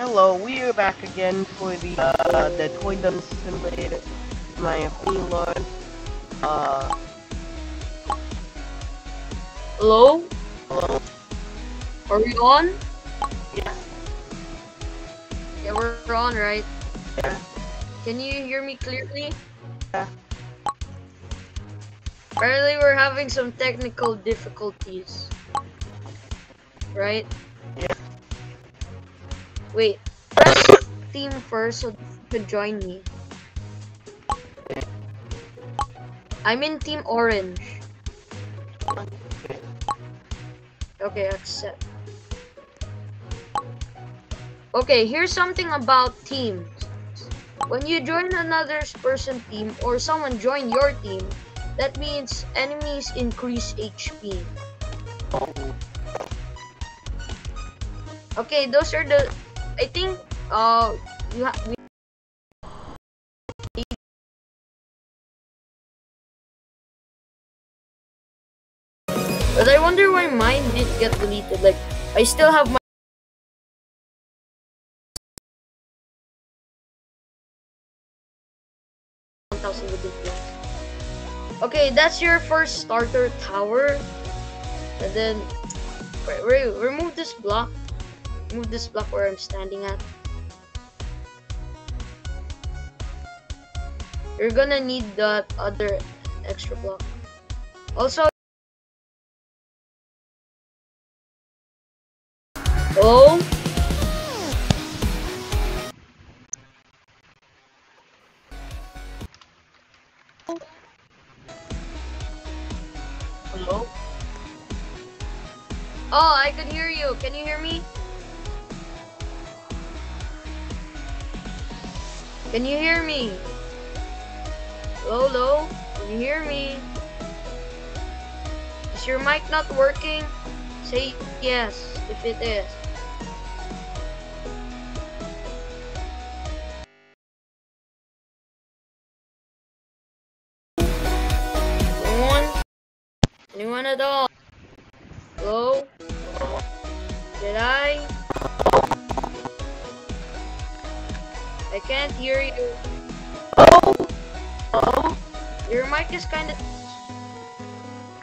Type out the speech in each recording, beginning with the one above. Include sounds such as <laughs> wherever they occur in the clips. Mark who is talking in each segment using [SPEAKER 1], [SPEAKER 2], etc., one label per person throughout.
[SPEAKER 1] Hello, we are back again for the uh, the Toy Simulator. My Lord. Uh,
[SPEAKER 2] Hello?
[SPEAKER 1] hello.
[SPEAKER 2] Are we on?
[SPEAKER 1] Yeah,
[SPEAKER 2] Yeah, we're on, right?
[SPEAKER 1] yeah,
[SPEAKER 2] Can you hear me clearly?
[SPEAKER 1] yeah.
[SPEAKER 2] Apparently, we're having some technical difficulties. Right? Wait. Team first so could join me. I'm in team orange. Okay, accept. Okay, here's something about teams. When you join another person team or someone join your team, that means enemies increase HP. Okay, those are the. I think uh you have. But I wonder why mine did get deleted. Like I still have my. Okay, that's your first starter tower. And then re- re- remove this block. Remove this block where I'm standing at. You're gonna need that other extra block. Also, oh,
[SPEAKER 1] hello.
[SPEAKER 2] oh, I can hear you. Can you hear me? Can you hear me? Hello? Can you hear me? Is your mic not working? Say yes if it is. Anyone at all? Hello? Did I? I can't hear you.
[SPEAKER 1] Oh. Oh.
[SPEAKER 2] Your mic is kind of.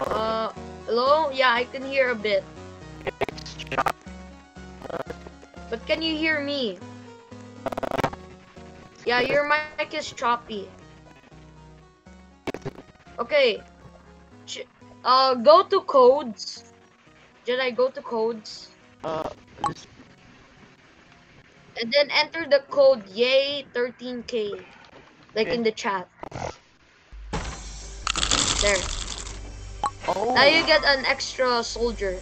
[SPEAKER 2] Uh, hello? Yeah, I can hear a bit. But can you hear me? Yeah, your mic is choppy. Okay. Ch- Uh, go to codes. Did I go to codes?
[SPEAKER 1] Uh, this,
[SPEAKER 2] And then enter the code yay 13k. Like in the chat. There.
[SPEAKER 1] oh.
[SPEAKER 2] Now you get an extra soldier.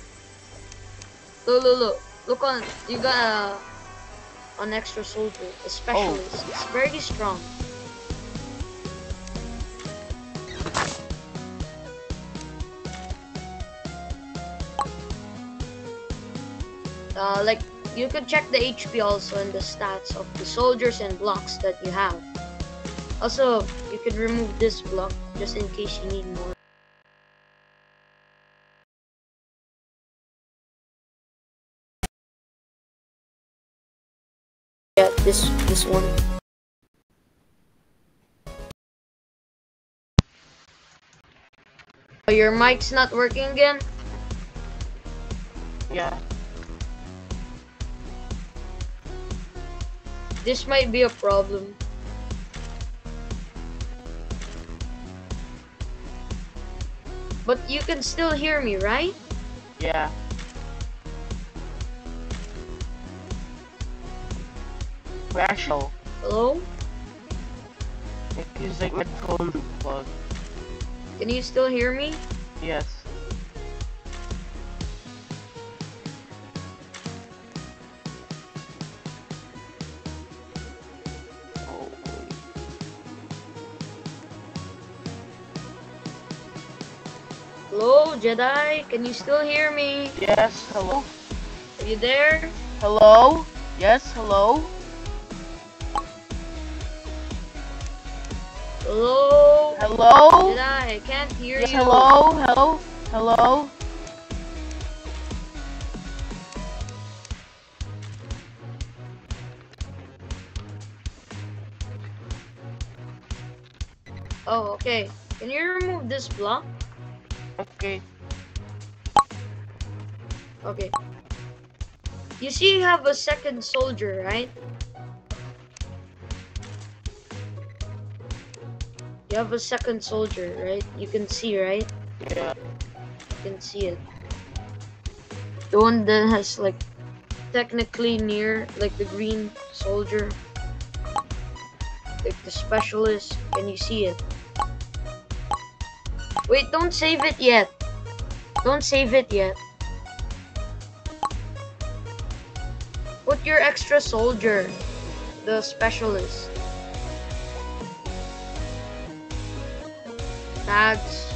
[SPEAKER 2] Look, look, look. Look on. You got a, an extra soldier. A specialist. It's very strong. Uh, like, you could check the HP also and the stats of the soldiers and blocks that you have. Also, you could remove this block just in case you need more. Yeah, this this one. Oh, your mic's not working again?
[SPEAKER 1] Yeah.
[SPEAKER 2] This might be a problem. But you can still hear me, right?
[SPEAKER 1] Yeah. Actually,
[SPEAKER 2] Hello?
[SPEAKER 1] it's like my phone plug.
[SPEAKER 2] Can you still hear me?
[SPEAKER 1] Yes.
[SPEAKER 2] Jedi, can you still hear me?
[SPEAKER 1] Yes, hello.
[SPEAKER 2] Are you there?
[SPEAKER 1] Hello? Yes, hello?
[SPEAKER 2] Hello?
[SPEAKER 1] Hello?
[SPEAKER 2] Jedi, I can't hear
[SPEAKER 1] yes,
[SPEAKER 2] you.
[SPEAKER 1] Hello? Hello? Hello?
[SPEAKER 2] Oh, okay. Can you remove this block?
[SPEAKER 1] Okay.
[SPEAKER 2] Okay. You see you have a second soldier, right? You have a second soldier, right? You can see, right?
[SPEAKER 1] Yeah.
[SPEAKER 2] You can see it. The one that has like technically near like the green soldier. Like the specialist. Can you see it? Wait, don't save it yet. Don't save it yet. Your extra soldier, the specialist. Tags.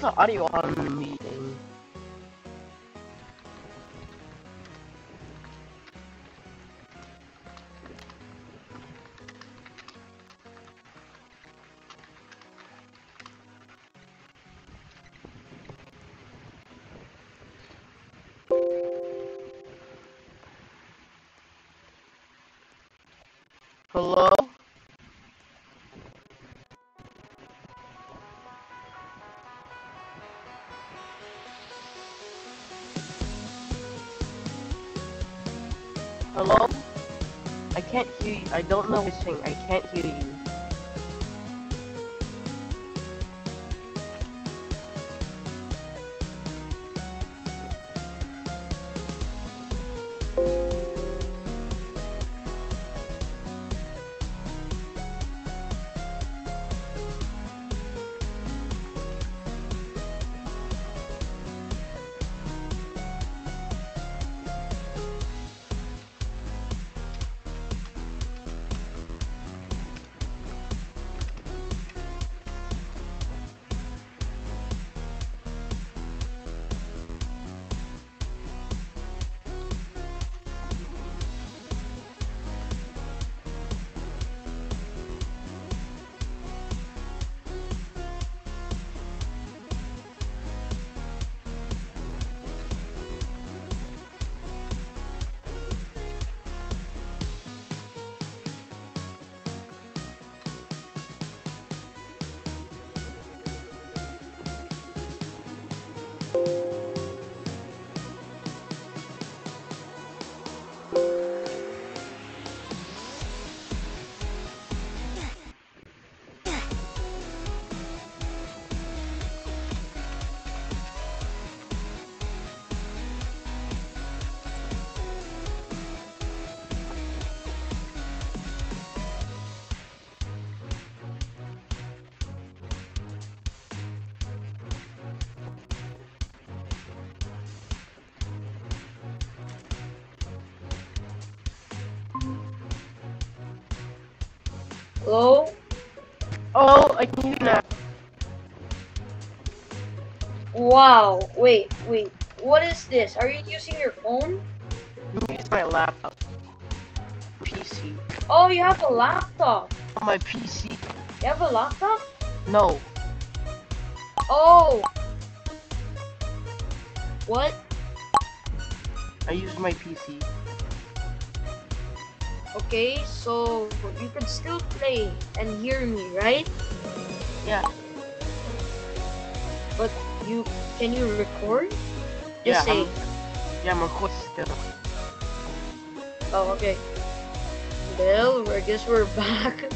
[SPEAKER 1] Heck? Why is the audio on the Hello? I can't hear you. I don't know what you're. I can't hear you.
[SPEAKER 2] Hello?
[SPEAKER 1] Oh, I can hear you now.
[SPEAKER 2] Wow. Wait, wait. What is this? Are you using your phone?
[SPEAKER 1] Use my laptop. PC.
[SPEAKER 2] Oh, you have a laptop.
[SPEAKER 1] On my PC.
[SPEAKER 2] You have a laptop?
[SPEAKER 1] No.
[SPEAKER 2] Oh. What?
[SPEAKER 1] I use my PC.
[SPEAKER 2] Okay, so you can still play and hear me, right?
[SPEAKER 1] Yeah.
[SPEAKER 2] But you can you record?
[SPEAKER 1] Yeah,
[SPEAKER 2] Just say.
[SPEAKER 1] I'm, yeah, I'm recording still.
[SPEAKER 2] Oh, okay. Well, I guess we're <laughs> back.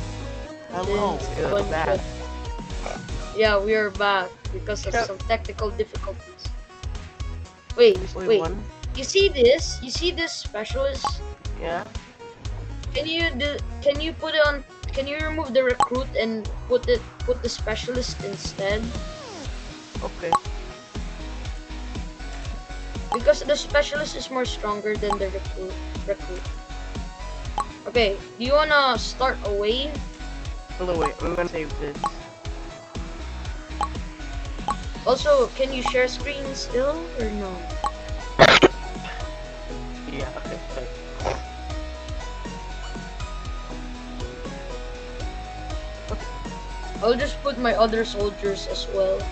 [SPEAKER 1] Hello, good, back.
[SPEAKER 2] Yeah, we are back because of
[SPEAKER 1] Yeah.
[SPEAKER 2] some technical difficulties. Wait,
[SPEAKER 1] Wait,
[SPEAKER 2] wait. You see this? You see this specialist?
[SPEAKER 1] Yeah.
[SPEAKER 2] Can you do? Can you put it on? Can you remove the recruit and put it put the specialist instead?
[SPEAKER 1] Okay.
[SPEAKER 2] Because the specialist is more stronger than the recruit. Recruit. Okay. Do you wanna start a wave?
[SPEAKER 1] Hello, wait, I'm gonna save this.
[SPEAKER 2] Also, can you share screen still or no? <coughs>
[SPEAKER 1] Yeah, okay.
[SPEAKER 2] I'll just put my other soldiers as well.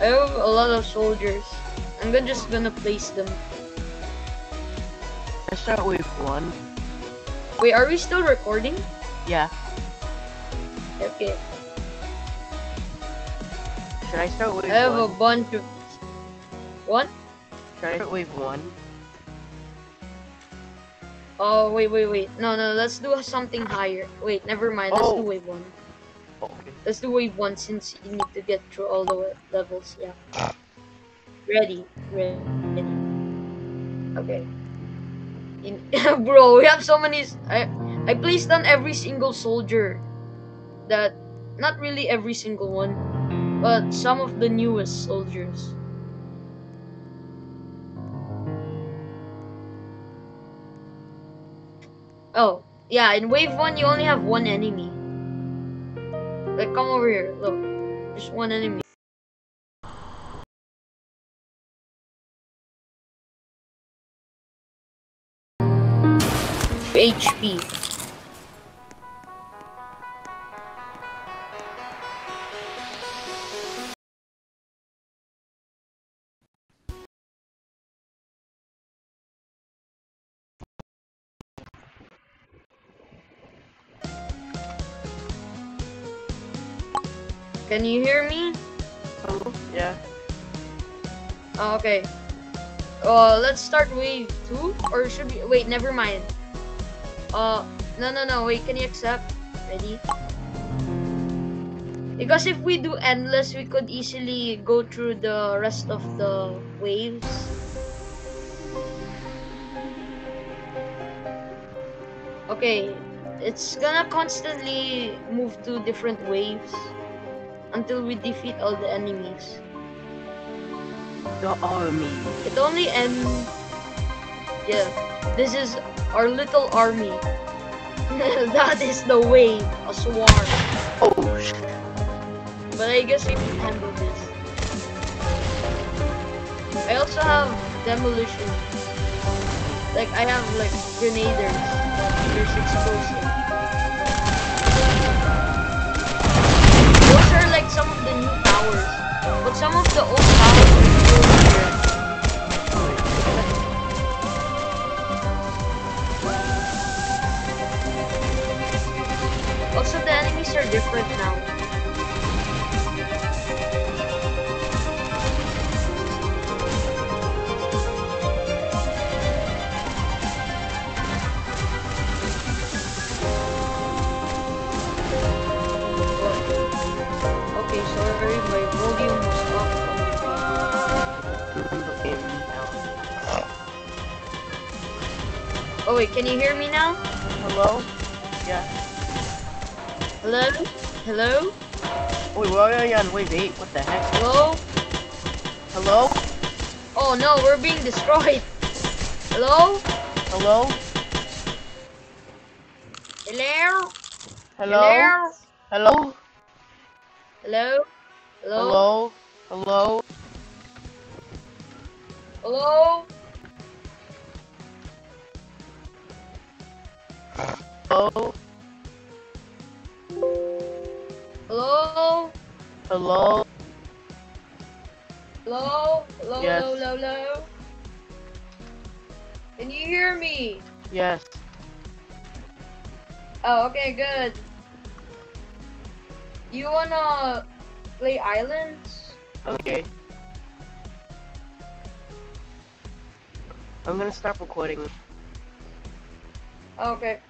[SPEAKER 2] I have a lot of soldiers. I'm gonna just gonna place them.
[SPEAKER 1] Let's start with one.
[SPEAKER 2] Wait, are we still recording?
[SPEAKER 1] Yeah.
[SPEAKER 2] Okay.
[SPEAKER 1] Should I start with
[SPEAKER 2] I have a bunch of. What?
[SPEAKER 1] Should I start with one?
[SPEAKER 2] Oh wait, wait, wait. No, no. Let's do something higher. Wait, never mind. Let's do
[SPEAKER 1] Oh.
[SPEAKER 2] wave one.
[SPEAKER 1] Okay.
[SPEAKER 2] Let's do wave one since you need to get through all the levels. Yeah. Ah. Ready. Ready. Okay. In- <laughs> Bro, we have so many. s- I I placed on every single soldier. That not really every single one, but some of the newest soldiers. Oh, yeah, in wave one you only have one enemy. Like come over here, look. Just one enemy. HP. Can you hear me?
[SPEAKER 1] Hello? Yeah.
[SPEAKER 2] Oh, okay. Uh, let's start wave two, or should we? Wait, never mind. Uh, no, no, no. Wait, can you accept? Ready? Because if we do endless, we could easily go through the rest of the waves. Okay, it's gonna constantly move to different waves until we defeat all the enemies.
[SPEAKER 1] The army.
[SPEAKER 2] It only ends. Yeah, this is our little army. <laughs> that is the wave, a swarm.
[SPEAKER 1] Oh, sh-
[SPEAKER 2] But I guess we can handle this. I also have demolition. Like I have like grenaders. There's explosive. But some of the old powers are still here. Also, the enemies are different now. Oh wait, can you hear me now?
[SPEAKER 1] Hello? Yeah.
[SPEAKER 2] Hello? Hello?
[SPEAKER 1] Wait, why are you on wave 8? What the heck?
[SPEAKER 2] Hello?
[SPEAKER 1] Hello?
[SPEAKER 2] Oh no, we're being destroyed. Hello?
[SPEAKER 1] Hello?
[SPEAKER 2] Hello?
[SPEAKER 1] Hello? Hello?
[SPEAKER 2] Hello? Hello?
[SPEAKER 1] Hello? Hello?
[SPEAKER 2] Hello?
[SPEAKER 1] Hello?
[SPEAKER 2] Hello?
[SPEAKER 1] Hello?
[SPEAKER 2] Hello? Hello,
[SPEAKER 1] Yes.
[SPEAKER 2] hello, hello, hello? Can you hear me?
[SPEAKER 1] Yes.
[SPEAKER 2] Oh, okay, good. You wanna play Islands?
[SPEAKER 1] Okay. I'm gonna stop recording.
[SPEAKER 2] Okay.